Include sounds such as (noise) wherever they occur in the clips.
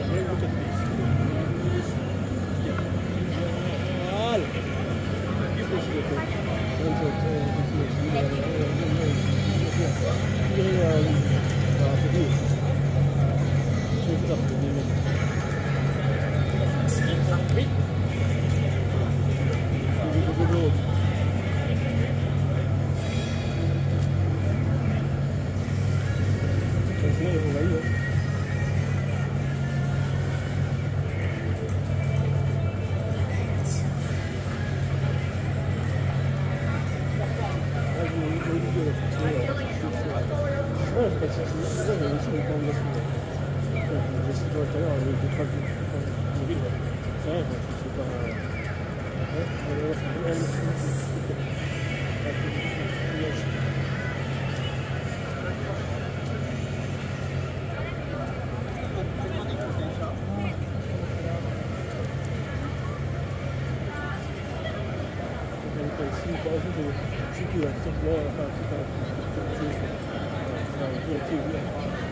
长。这个是哦，你这个产品，你这个，啥是吧？哎，我们这个产品，哎，这个产品，这个产品，这这个产品，这这个产这个这个产这个产品，这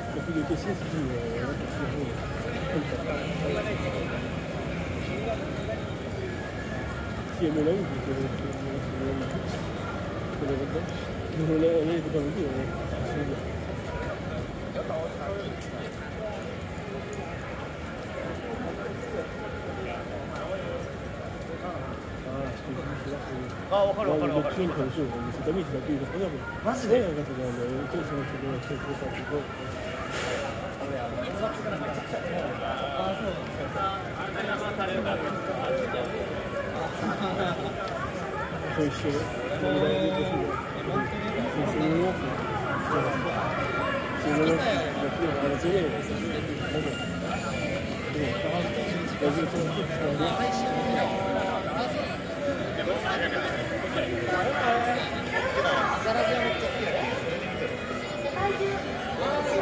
啊，我看到我看到。と一緒。Thank you.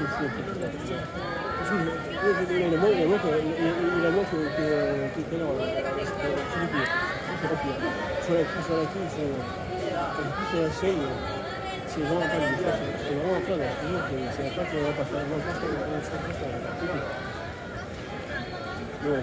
Il a moins que Sur la queue, sur la chaîne, c'est vraiment pas le C'est vraiment pas le C'est la qu'on va pas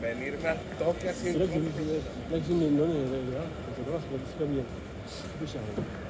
Venirme a toque así. Creo que no, no, no, no, no, no, no, no, no, no, no,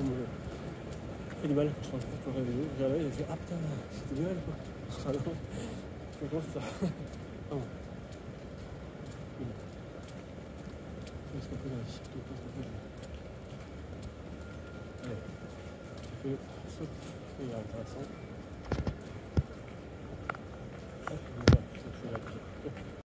pour me. Euh, du mal, je pense que je peux réveiller. J'ai réveillé, j'ai Ah putain, c'était du mal quoi. (laughs) Ah non, je pense que ça. Ah bon. Est-ce qu'on peut la Je pense qu'on peut la Allez. Je fais saute, il est intéressant.